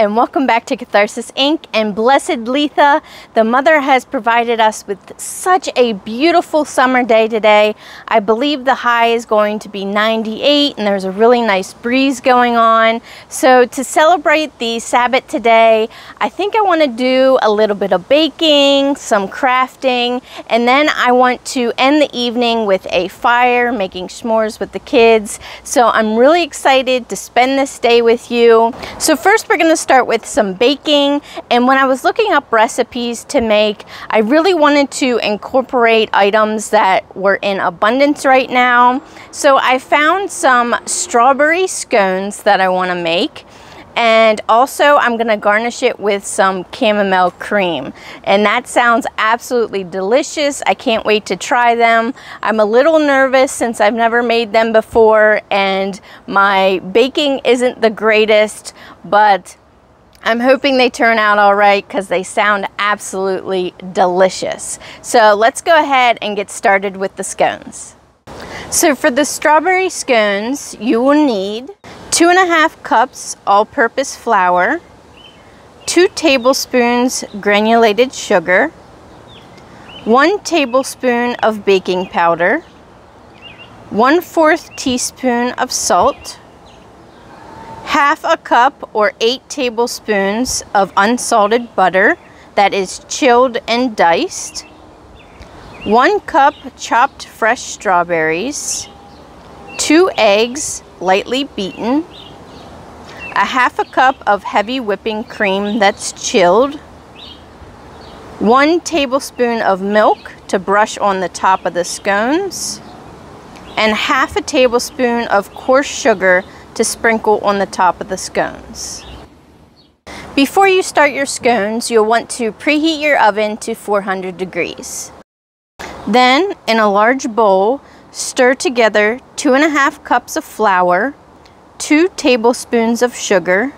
and welcome back to Catharsis Inc. And blessed Litha, the mother has provided us with such a beautiful summer day today. I believe the high is going to be 98 and there's a really nice breeze going on. So to celebrate the Sabbat today, I think I want to do a little bit of baking, some crafting, and then I want to end the evening with a fire, making s'mores with the kids. So I'm really excited to spend this day with you. So first we're going to start with some baking and when I was looking up recipes to make I really wanted to incorporate items that were in abundance right now. So I found some strawberry scones that I want to make and also I'm gonna garnish it with some chamomile cream. And that sounds absolutely delicious. I can't wait to try them. I'm a little nervous since I've never made them before and my baking isn't the greatest but I'm hoping they turn out all right because they sound absolutely delicious. So let's go ahead and get started with the scones. So for the strawberry scones, you will need two and a half cups all-purpose flour, two tablespoons granulated sugar, one tablespoon of baking powder, one fourth teaspoon of salt, half a cup or eight tablespoons of unsalted butter that is chilled and diced, one cup chopped fresh strawberries, two eggs lightly beaten, a half a cup of heavy whipping cream that's chilled, one tablespoon of milk to brush on the top of the scones, and half a tablespoon of coarse sugar to sprinkle on the top of the scones. Before you start your scones, you'll want to preheat your oven to 400 degrees. Then, in a large bowl, stir together two and a half cups of flour, two tablespoons of sugar,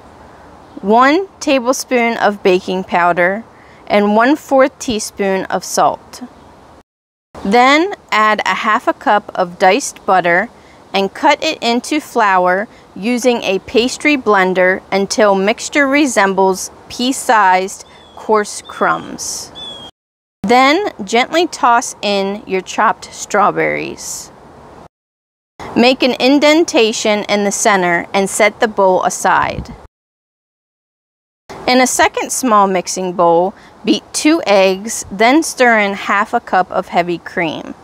one tablespoon of baking powder, and one fourth teaspoon of salt. Then add a half a cup of diced butter and cut it into flour using a pastry blender until mixture resembles pea-sized coarse crumbs. Then gently toss in your chopped strawberries. Make an indentation in the center and set the bowl aside. In a second small mixing bowl, beat two eggs, then stir in half a cup of heavy cream.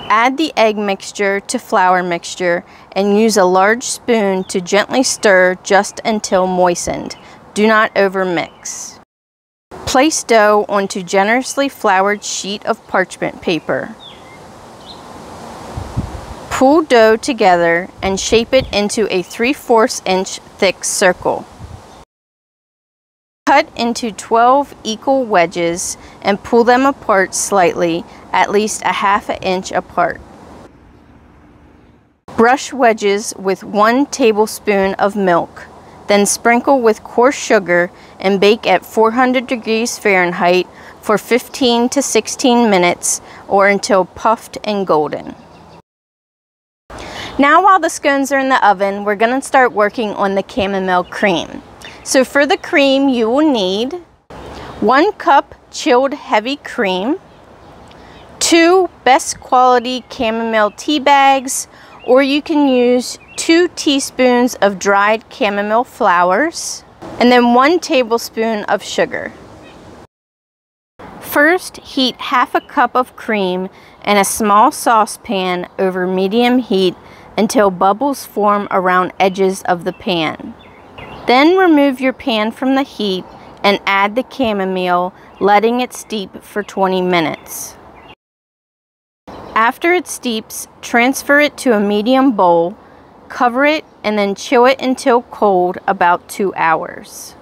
Add the egg mixture to flour mixture and use a large spoon to gently stir just until moistened. Do not overmix. Place dough onto generously floured sheet of parchment paper. Pull dough together and shape it into a 3 4 inch thick circle. Cut into 12 equal wedges and pull them apart slightly, at least a half an inch apart. Brush wedges with one tablespoon of milk, then sprinkle with coarse sugar and bake at 400 degrees Fahrenheit for 15 to 16 minutes or until puffed and golden. Now while the scones are in the oven, we're going to start working on the chamomile cream. So for the cream, you will need one cup chilled heavy cream, two best quality chamomile tea bags, or you can use two teaspoons of dried chamomile flowers, and then one tablespoon of sugar. First, heat half a cup of cream in a small saucepan over medium heat until bubbles form around edges of the pan. Then remove your pan from the heat and add the chamomile, letting it steep for 20 minutes. After it steeps, transfer it to a medium bowl, cover it, and then chill it until cold about two hours.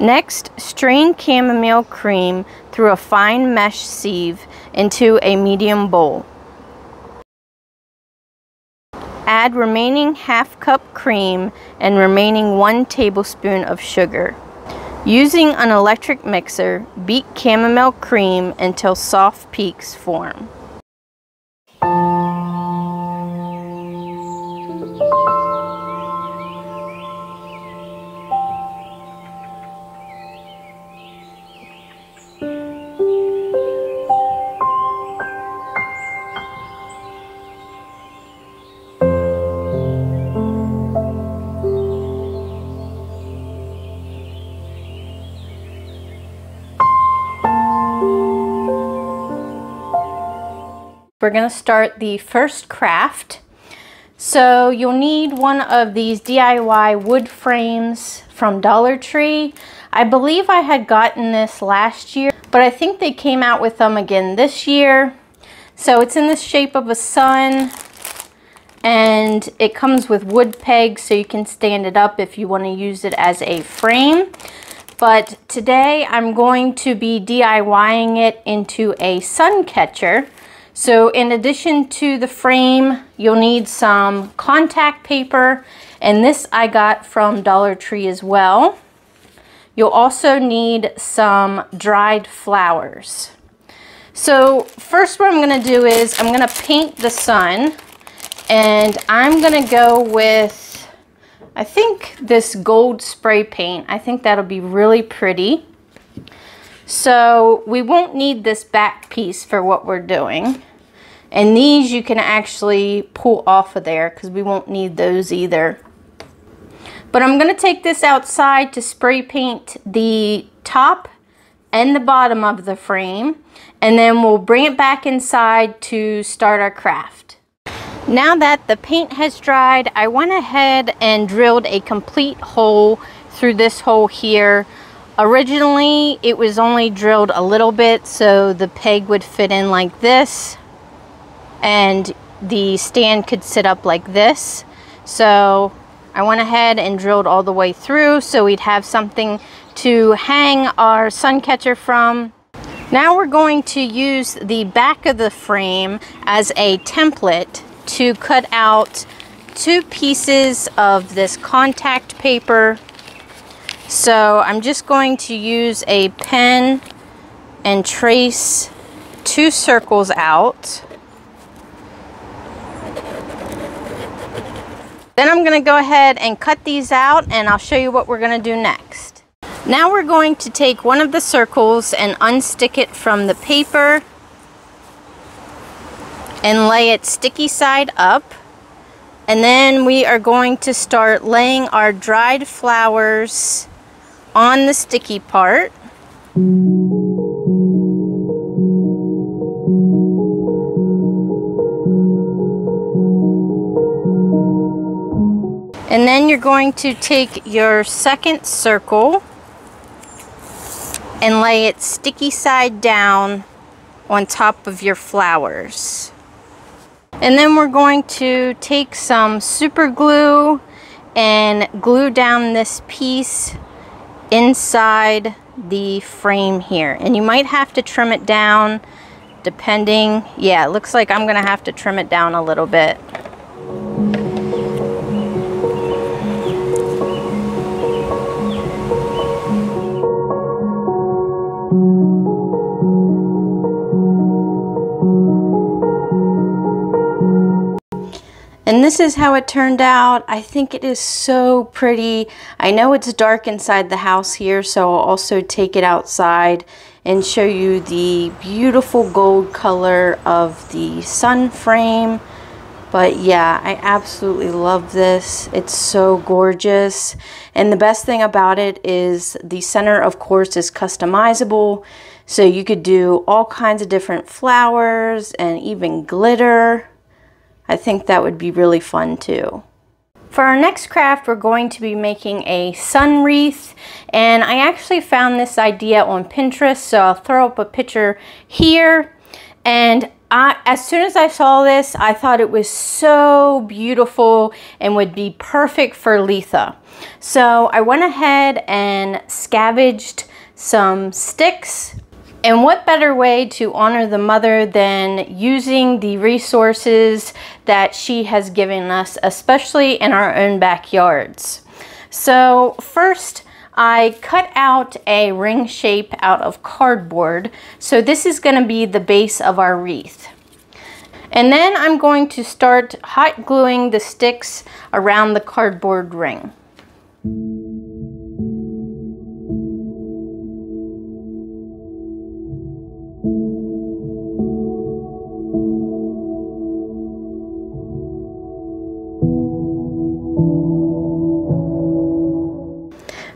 Next, strain chamomile cream through a fine mesh sieve into a medium bowl. Add remaining half cup cream and remaining one tablespoon of sugar. Using an electric mixer, beat chamomile cream until soft peaks form. We're gonna start the first craft. So you'll need one of these DIY wood frames from Dollar Tree. I believe I had gotten this last year, but I think they came out with them again this year. So it's in the shape of a sun and it comes with wood pegs so you can stand it up if you want to use it as a frame. But today I'm going to be DIYing it into a sun catcher. So in addition to the frame, you'll need some contact paper, and this I got from Dollar Tree as well. You'll also need some dried flowers. So first what I'm gonna do is I'm gonna paint the sun, and I'm gonna go with, I think this gold spray paint. I think that'll be really pretty. So we won't need this back piece for what we're doing. And these you can actually pull off of there because we won't need those either. But I'm going to take this outside to spray paint the top and the bottom of the frame. And then we'll bring it back inside to start our craft. Now that the paint has dried, I went ahead and drilled a complete hole through this hole here. Originally, it was only drilled a little bit so the peg would fit in like this and the stand could sit up like this. So I went ahead and drilled all the way through so we'd have something to hang our sun catcher from. Now we're going to use the back of the frame as a template to cut out two pieces of this contact paper. So I'm just going to use a pen and trace two circles out. Then I'm gonna go ahead and cut these out and I'll show you what we're gonna do next. Now we're going to take one of the circles and unstick it from the paper and lay it sticky side up. And then we are going to start laying our dried flowers on the sticky part. And then you're going to take your second circle and lay it sticky side down on top of your flowers. And then we're going to take some super glue and glue down this piece inside the frame here. And you might have to trim it down depending. Yeah, it looks like I'm gonna have to trim it down a little bit. And this is how it turned out. I think it is so pretty. I know it's dark inside the house here, so I'll also take it outside and show you the beautiful gold color of the sun frame. But yeah, I absolutely love this. It's so gorgeous. And the best thing about it is the center, of course, is customizable. So you could do all kinds of different flowers and even glitter. I think that would be really fun too. For our next craft, we're going to be making a sun wreath. And I actually found this idea on Pinterest, so I'll throw up a picture here. And I, as soon as I saw this, I thought it was so beautiful and would be perfect for Litha. So I went ahead and scavenged some sticks and what better way to honor the mother than using the resources that she has given us, especially in our own backyards. So first, I cut out a ring shape out of cardboard. So this is gonna be the base of our wreath. And then I'm going to start hot gluing the sticks around the cardboard ring.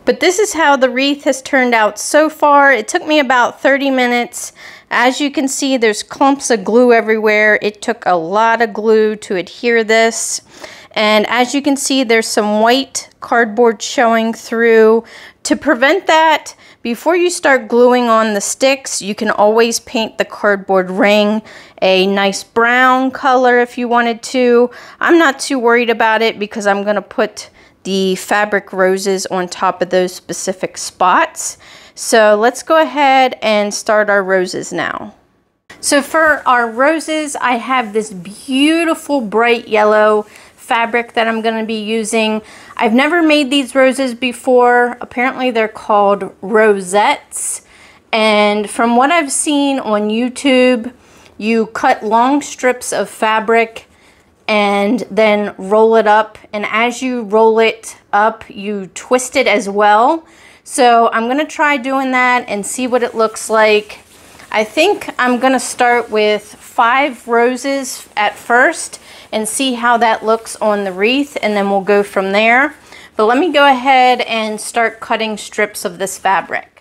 But this is how the wreath has turned out so far. It took me about 30 minutes As you can see, there's clumps of glue everywhere. It took a lot of glue to adhere this. And as you can see, there's some white cardboard showing through. To prevent that, before you start gluing on the sticks, you can always paint the cardboard ring a nice brown color if you wanted to. I'm not too worried about it because I'm going to put the fabric roses on top of those specific spots. So let's go ahead and start our roses now. So for our roses, I have this beautiful bright yellow fabric that I'm going to be using. I've never made these roses before. Apparently they're called rosettes. And from what I've seen on YouTube, you cut long strips of fabric and then roll it up. And as you roll it up, you twist it as well. So I'm to try doing that and see what it looks like. I think I'm to start with five roses at first and see how that looks on the wreath and then we'll go from there. But let me go ahead and start cutting strips of this fabric.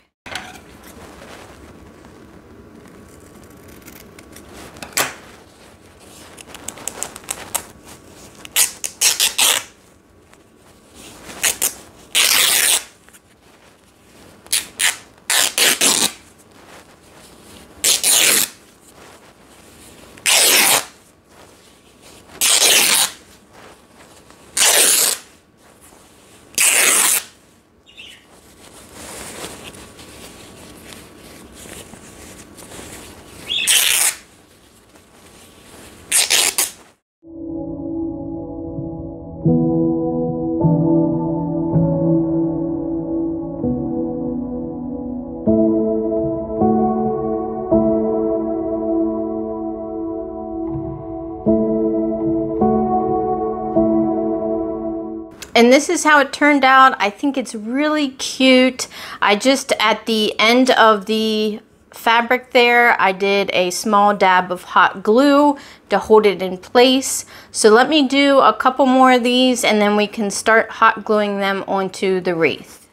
This is how it turned out. I think it's really cute. I just, at the end of the fabric there, I did a small dab of hot glue to hold it in place. So let me do a couple more of these and then we can start hot gluing them onto the wreath.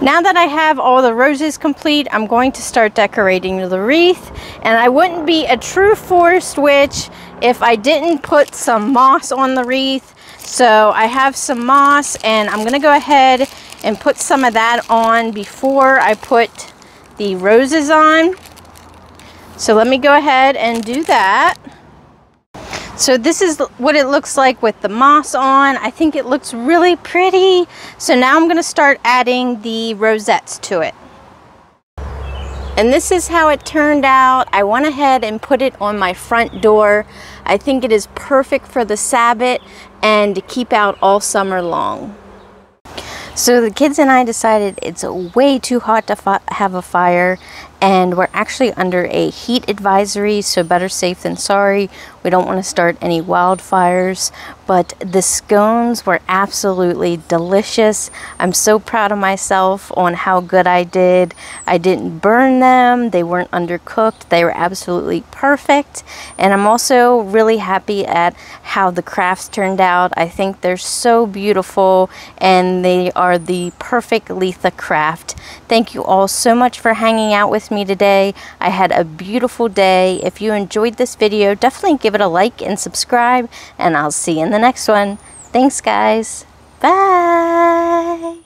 Now that I have all the roses complete, I'm going to start decorating the wreath. And I wouldn't be a true forest witch if I didn't put some moss on the wreath. So I have some moss and I'm going to go ahead and put some of that on before I put the roses on. So let me go ahead and do that. So this is what it looks like with the moss on. I think it looks really pretty. So now I'm going to start adding the rosettes to it. And this is how it turned out. I went ahead and put it on my front door. I think it is perfect for the Sabbat and keep out all summer long. So the kids and I decided it's way too hot to have a fire and we're actually under a heat advisory so better safe than sorry we don't want to start any wildfires but the scones were absolutely delicious. I'm so proud of myself on how good i did. I didn't burn them they weren't undercooked they were absolutely perfect. And i'm also really happy at how the crafts turned out. I think they're so beautiful and they are the perfect litha craft. Thank you all so much for hanging out with me today. I had a beautiful day. If you enjoyed this video, definitely give it a like and subscribe, and I'll see you in the next one. Thanks, guys. Bye.